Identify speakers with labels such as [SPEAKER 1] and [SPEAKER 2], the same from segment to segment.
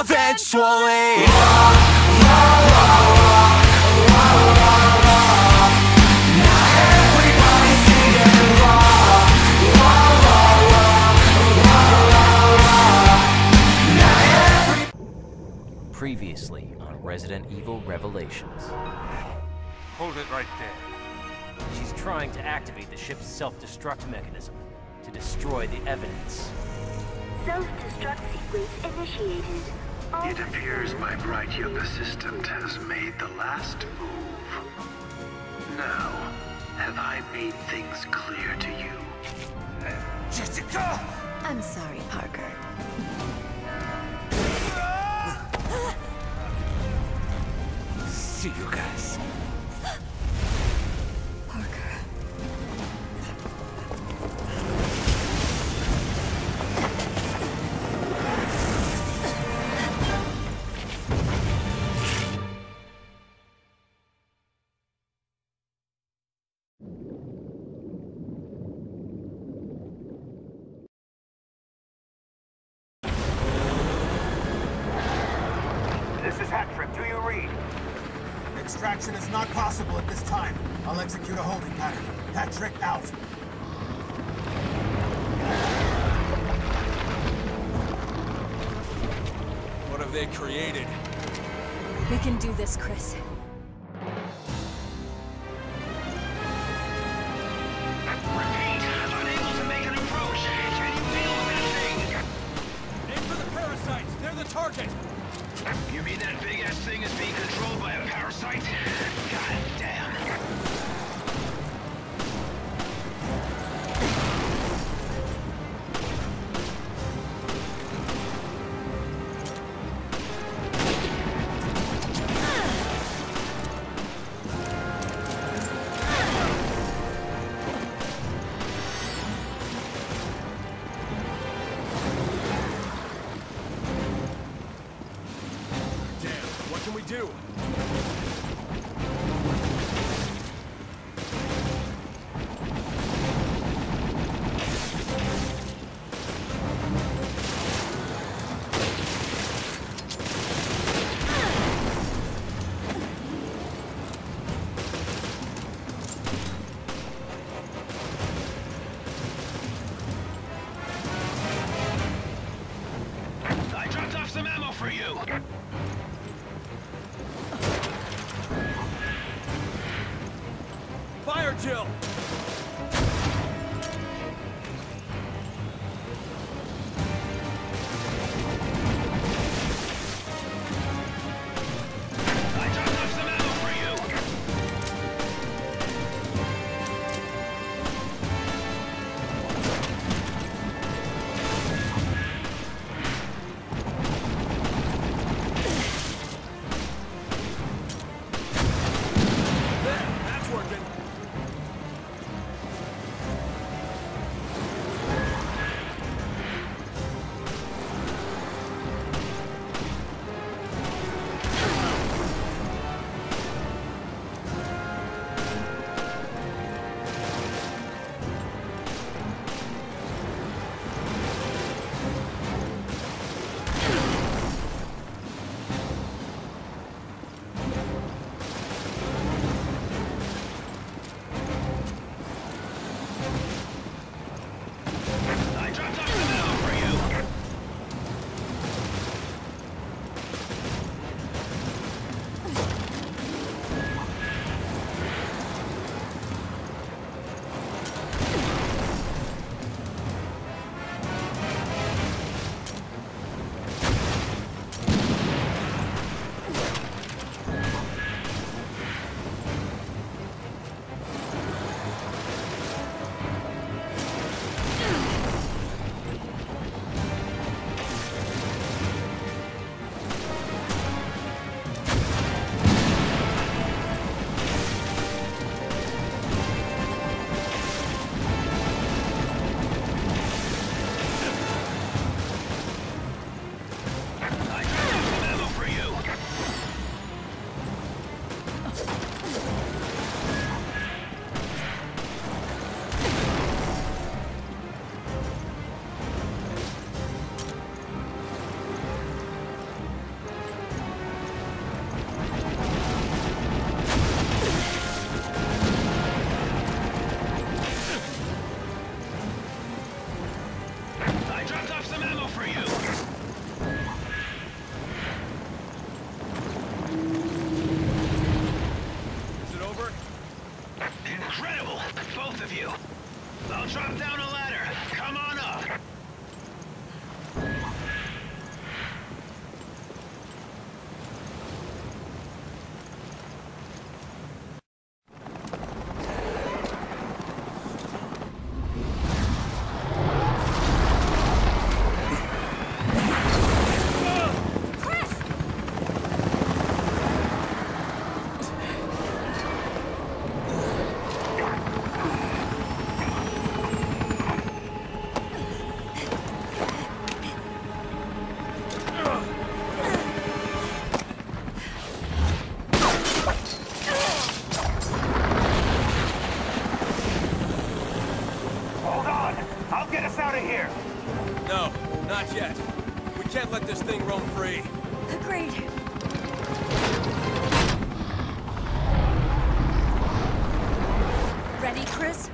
[SPEAKER 1] eventually.
[SPEAKER 2] Previously on Resident Evil Revelations.
[SPEAKER 3] Hold it right there.
[SPEAKER 2] She's trying to activate the ship's self-destruct mechanism to destroy the evidence.
[SPEAKER 4] Self-destruct sequence initiated. All
[SPEAKER 5] It appears my bright young assistant has made the last move. Now, have I made things clear to you?
[SPEAKER 3] Jessica!
[SPEAKER 6] I'm sorry, Parker.
[SPEAKER 3] See you guys.
[SPEAKER 1] They created?
[SPEAKER 6] We can do this, Chris.
[SPEAKER 5] Some ammo for you.
[SPEAKER 1] Fire Jill!
[SPEAKER 6] Chris?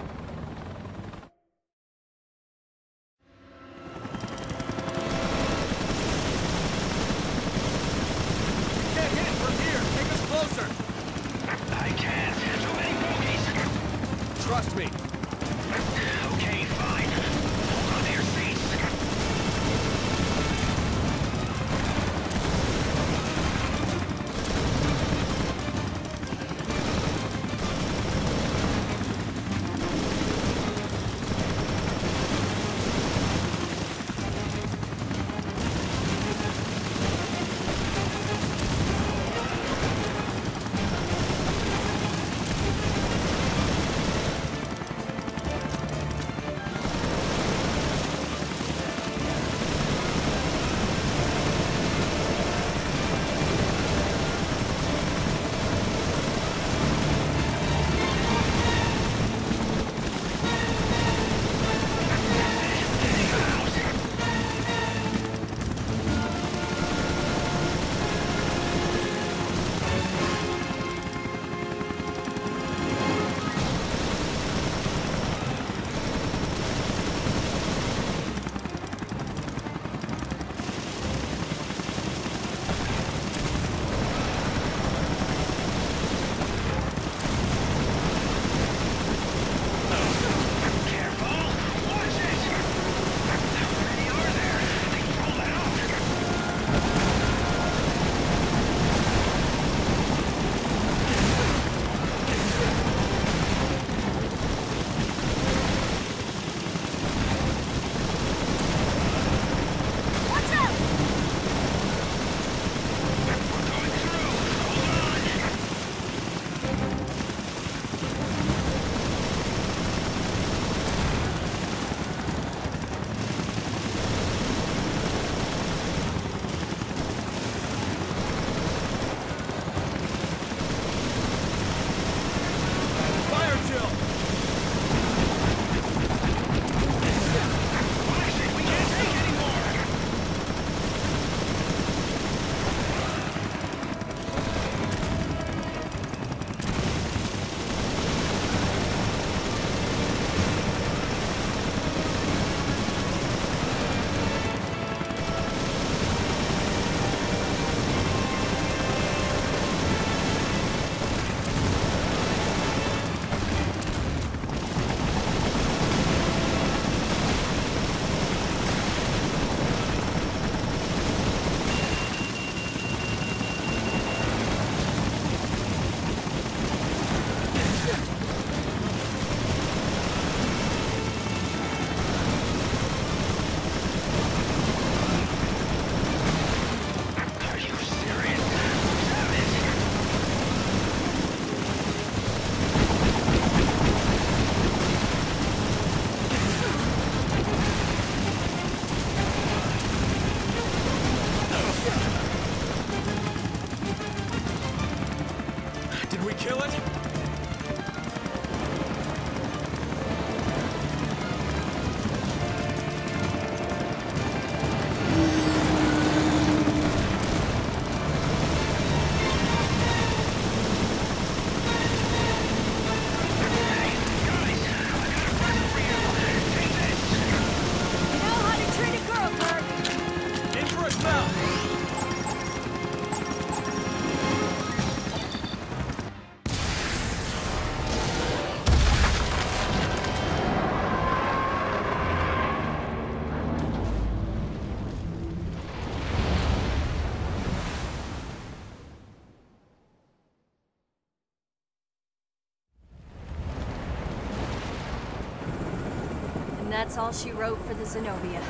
[SPEAKER 6] That's all she wrote for the Zenobia.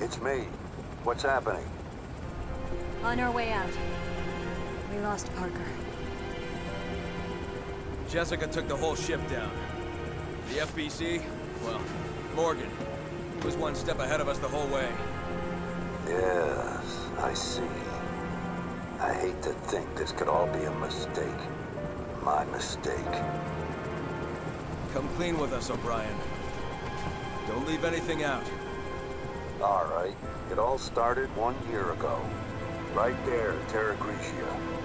[SPEAKER 7] It's me. What's happening?
[SPEAKER 6] On our way out. We lost Parker.
[SPEAKER 1] Jessica took the whole ship down. The FBC, well, Morgan. He was one step ahead of us the whole way.
[SPEAKER 7] Yes, I see. I hate to think this could all be a mistake. My mistake.
[SPEAKER 1] Come clean with us, O'Brien. Don't leave anything out.
[SPEAKER 7] All right. It all started one year ago. Right there, Terra Grigia.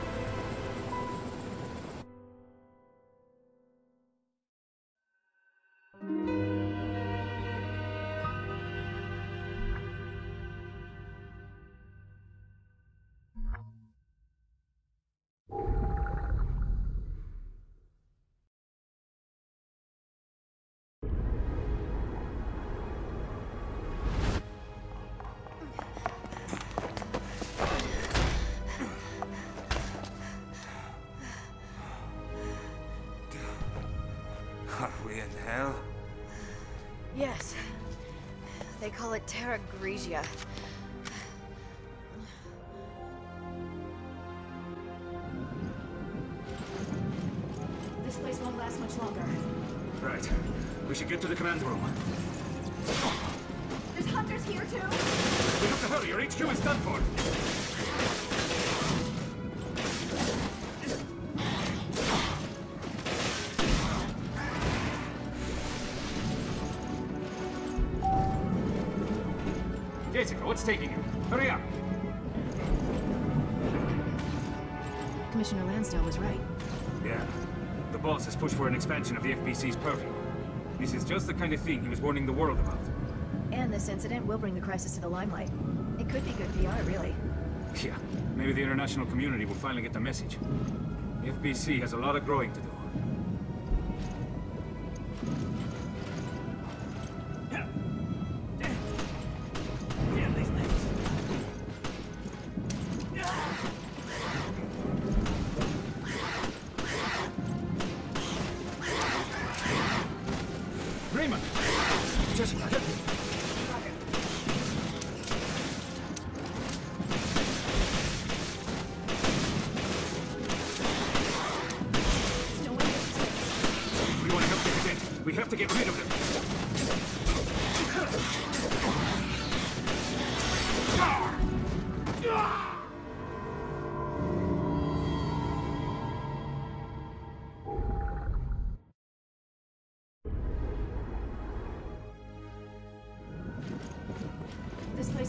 [SPEAKER 8] In hell?
[SPEAKER 6] Yes. They call it Terra Grigia.
[SPEAKER 9] This place won't last much longer.
[SPEAKER 8] Right. We should get to the command room.
[SPEAKER 9] There's hunters here too?
[SPEAKER 8] We have to hurry, your HQ is done for. What's taking you? Hurry up!
[SPEAKER 9] Commissioner Lansdale was right.
[SPEAKER 8] Yeah. The boss has pushed for an expansion of the FBC's purview. This is just the kind of thing he was warning the world about.
[SPEAKER 9] And this incident will bring the crisis to the limelight. It could be good PR, really.
[SPEAKER 8] Yeah, maybe the international community will finally get the message. The FBC has a lot of growing to do.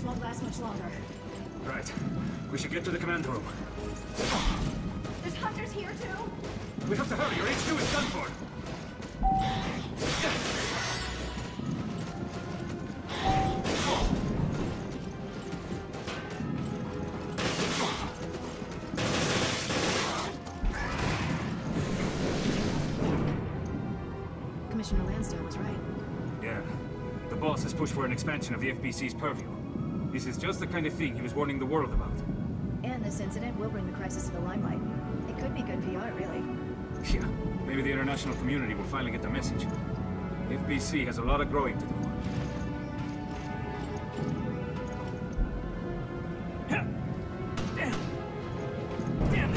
[SPEAKER 9] Won't last much longer.
[SPEAKER 8] Right. We should get to the command room.
[SPEAKER 9] There's hunters here too?
[SPEAKER 8] We have to hurry. Your HQ is done for.
[SPEAKER 9] Commissioner Lansdale was right.
[SPEAKER 8] Yeah. The boss has pushed for an expansion of the FBC's purview. This is just the kind of thing he was warning the world about.
[SPEAKER 9] And this incident will bring the crisis to the limelight. It could be good PR, really.
[SPEAKER 8] Yeah, maybe the international community will finally get the message. FBC has a lot of growing to do.
[SPEAKER 10] Damn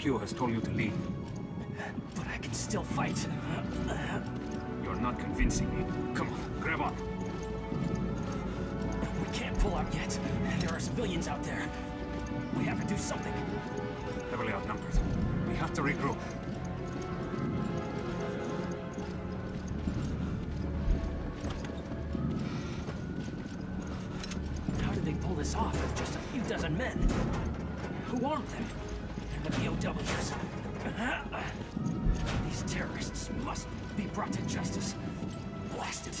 [SPEAKER 8] HQ has told you to leave.
[SPEAKER 10] But I can still fight.
[SPEAKER 8] You're not convincing me. Come on, grab on.
[SPEAKER 10] We can't pull out yet. There are civilians out there. We have to do something.
[SPEAKER 8] Heavily outnumbered. We have to regroup.
[SPEAKER 10] How did they pull this off with just a few dozen men? Who armed them? These terrorists must be brought to justice. Blasted.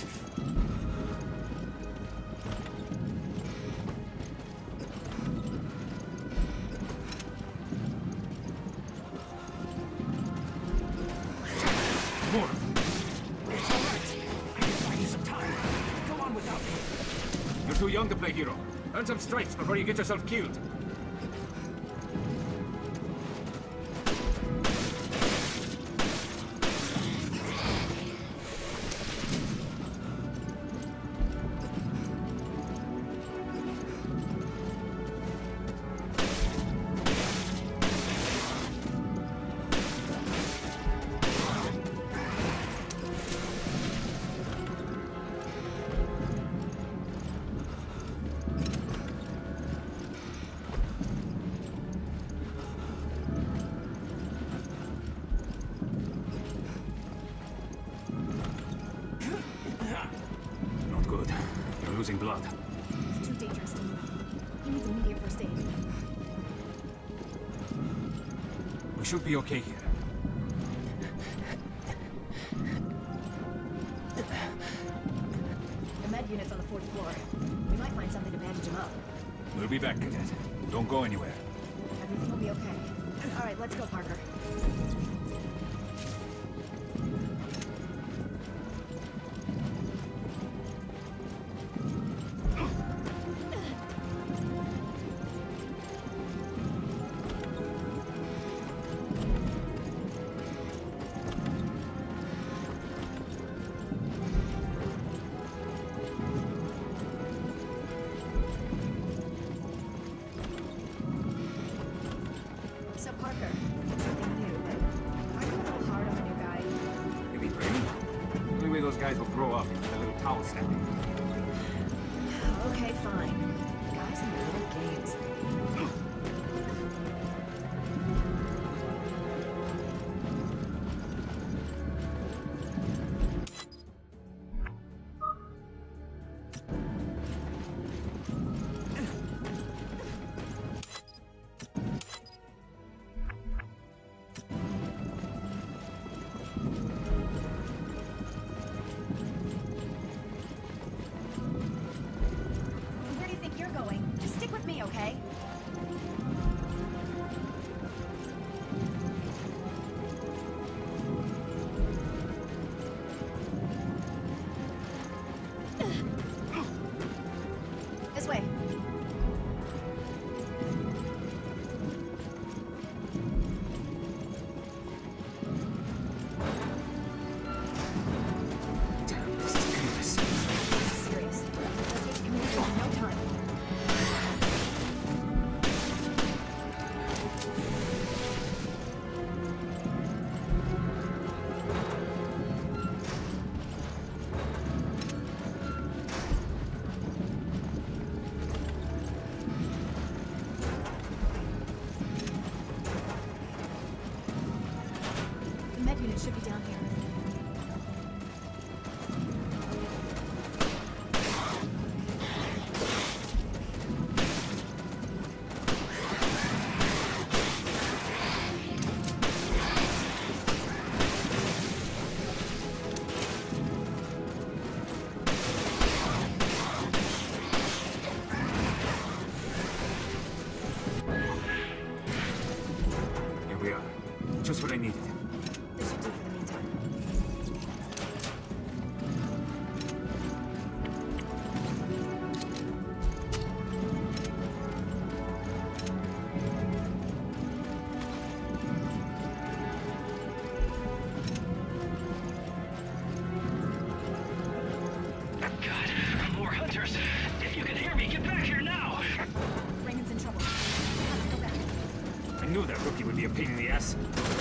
[SPEAKER 8] You're too young to play hero. Learn some stripes before you get yourself killed. should be okay here.
[SPEAKER 9] The med unit's on the fourth floor. We might find something to bandage him up.
[SPEAKER 8] We'll be back, Cadet. Don't go anywhere.
[SPEAKER 9] Everything will be okay. All right, let's go, Parker. kick the
[SPEAKER 8] ass.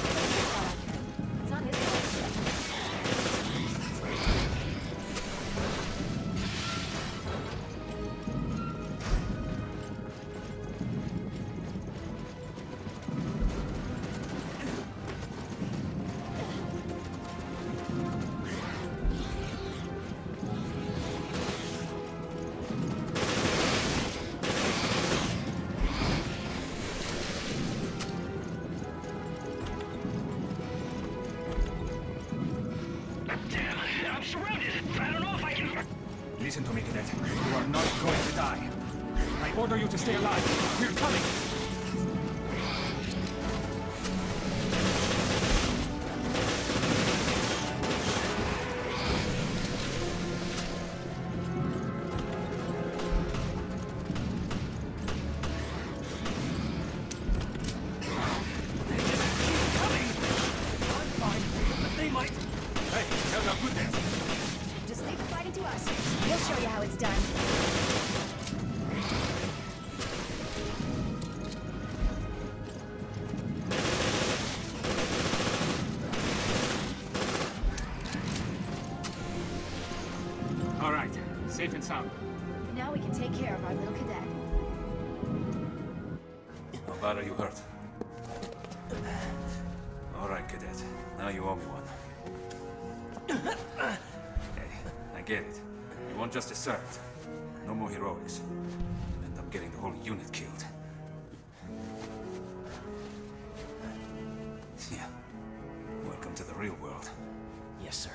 [SPEAKER 8] Order you to stay alive. We're coming! I get it. You want justice served. No more heroics. End up getting the whole unit killed. Yeah. Welcome to the real world.
[SPEAKER 10] Yes, sir.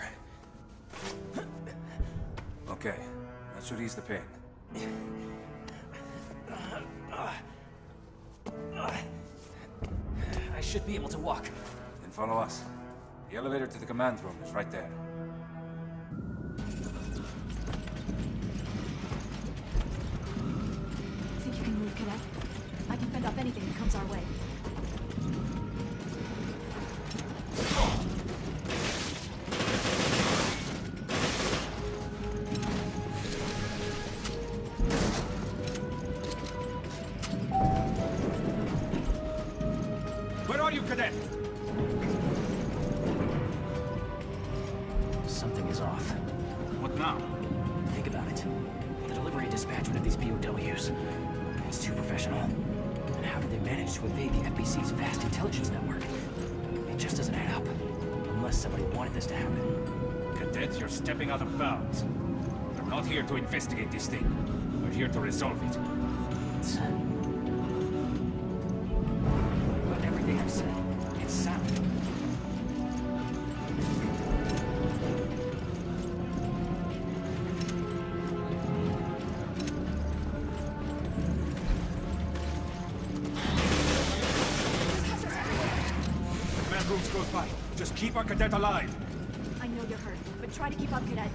[SPEAKER 8] Okay, that should ease the pain.
[SPEAKER 10] I should be able to walk.
[SPEAKER 8] Then follow us. The elevator to the command room is right there.
[SPEAKER 9] Anything that comes our way.
[SPEAKER 8] Where are you, cadet?
[SPEAKER 10] Something is off.
[SPEAKER 8] What now?
[SPEAKER 10] Think about it. The delivery and dispatchment of these B.O.W.s. It's too professional. How did they manage to evade the FBC's vast intelligence network? It just doesn't add up. Unless somebody wanted this to happen.
[SPEAKER 8] Cadets, you're stepping out of bounds. We're not here to investigate this thing. We're here to resolve it. Alive.
[SPEAKER 9] I know you're hurt, but try to keep up, cadet.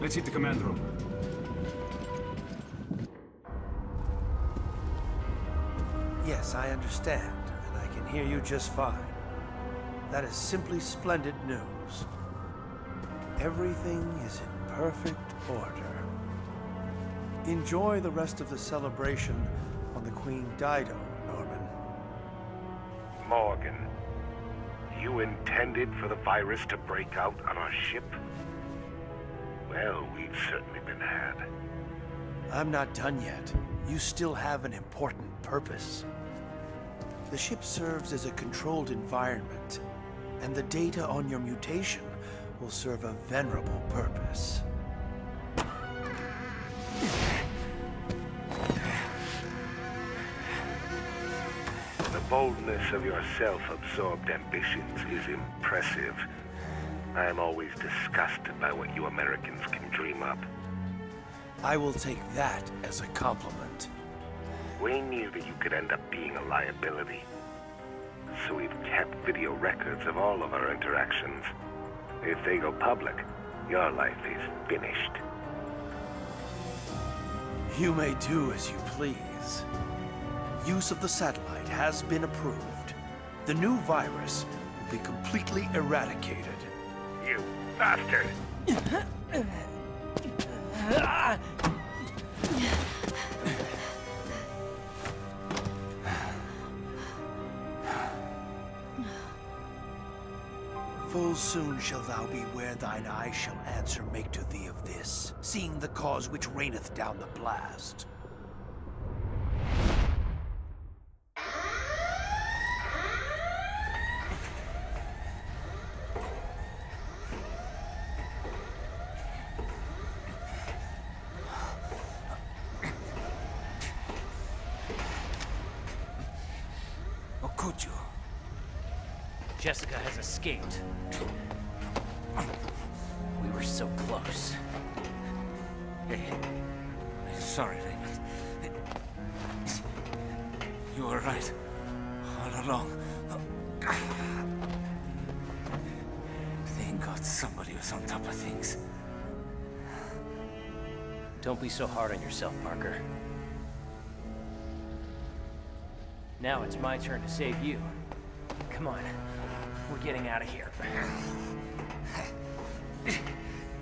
[SPEAKER 8] Let's hit the command room.
[SPEAKER 5] Yes, I understand, and I can hear you just fine. That is simply splendid news. Everything is in perfect order. Enjoy the rest of the celebration on the Queen Dido, Norman.
[SPEAKER 11] Morgan, you intended for the virus to break out on our ship? Well, we've certainly been had.
[SPEAKER 5] I'm not done yet. You still have an important purpose. The ship serves as a controlled environment, and the data on your mutation will serve a venerable purpose.
[SPEAKER 11] The boldness of your self-absorbed ambitions is impressive. I am always disgusted by what you Americans can dream up.
[SPEAKER 5] I will take that as a compliment.
[SPEAKER 11] We knew that you could end up being a liability. So we've kept video records of all of our interactions. If they go public, your life is finished.
[SPEAKER 5] You may do as you please. Use of the satellite has been approved. The new virus will be completely eradicated
[SPEAKER 11] you, bastard!
[SPEAKER 5] Full soon shall thou be where thine eye shall answer make to thee of this, seeing the cause which raineth down the blast.
[SPEAKER 2] Were
[SPEAKER 12] right. All along. Thank God somebody was on top of things.
[SPEAKER 2] Don't be so hard on yourself, Parker. Now it's my turn to save you. Come on. We're getting out of here.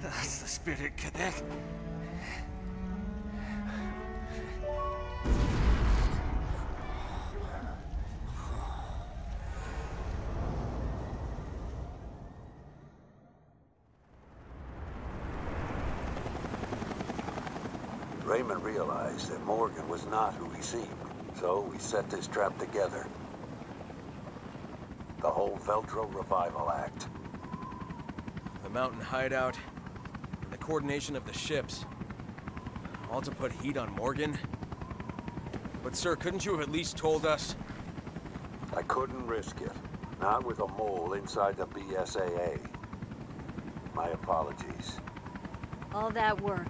[SPEAKER 12] That's the spirit, Cadet.
[SPEAKER 7] Realized that Morgan was not who he seemed, so we set this trap together. The whole Veltro Revival Act.
[SPEAKER 1] The mountain hideout, and the coordination of the ships. All to put heat on Morgan? But sir, couldn't you have at least told us?
[SPEAKER 7] I couldn't risk it. Not with a mole inside the BSAA. My apologies.
[SPEAKER 13] All that work.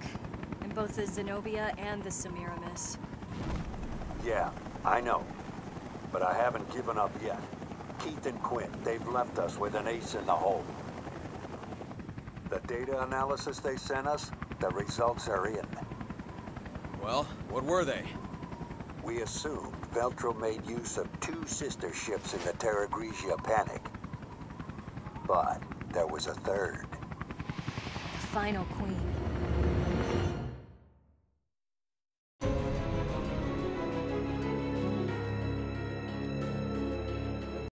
[SPEAKER 13] In both the Zenobia and the Semiramis.
[SPEAKER 7] Yeah, I know. But I haven't given up yet. Keith and Quinn, they've left us with an ace in the hole. The data analysis they sent us, the results are in.
[SPEAKER 1] Well, what were they?
[SPEAKER 7] We assumed Veltro made use of two sister ships in the Terra Grigia panic. But there was a third.
[SPEAKER 13] The final queen.